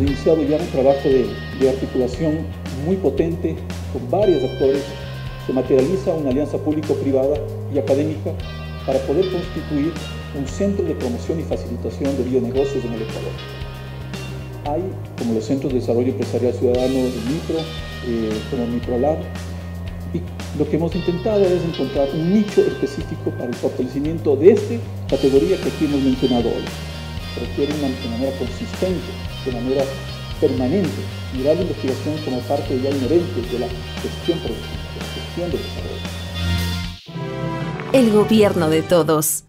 iniciado ya un trabajo de, de articulación muy potente con varios actores. Se materializa una alianza público-privada y académica para poder constituir un centro de promoción y facilitación de bionegocios en el Ecuador. Hay como los Centros de Desarrollo Empresarial Ciudadano del Micro, eh, como Microlab, y lo que hemos intentado es encontrar un nicho específico para el fortalecimiento de esta categoría que aquí hemos mencionado hoy. Requiere una, de manera consistente, de manera permanente, mirar la investigación como parte ya inherente de la gestión productiva, de la gestión del desarrollo. El gobierno de todos.